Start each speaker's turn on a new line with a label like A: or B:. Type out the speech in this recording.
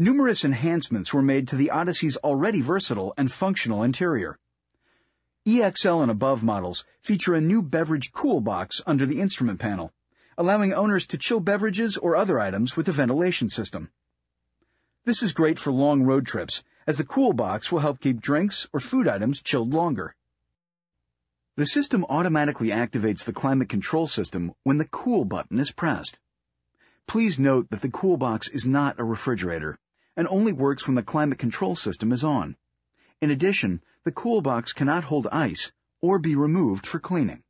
A: Numerous enhancements were made to the Odyssey's already versatile and functional interior. EXL and above models feature a new beverage cool box under the instrument panel, allowing owners to chill beverages or other items with a ventilation system. This is great for long road trips, as the cool box will help keep drinks or food items chilled longer. The system automatically activates the climate control system when the cool button is pressed. Please note that the cool box is not a refrigerator and only works when the climate control system is on. In addition, the cool box cannot hold ice or be removed for cleaning.